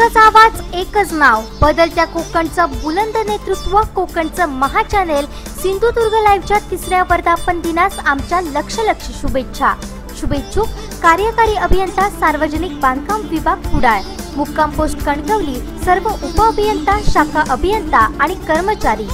आवाज एकच नाव. बदलत्या कोकणचं बुलंद नेतृत्व कोकणचं महाचॅनेल. सिंधुदुर्ग लाईव्हच्या तिसऱ्या वर्धापन दिनास आमच्या लक्ष लक्ष शुभेच्छा. शुभेच्छुक कार्यकारी अभियंता सार्वजनिक बांधकाम विभाग कुडाळ मुक्काम पोस्ट कणकवली सर्व उप अभियंता शाखा अभियंता आणि कर्मचारी.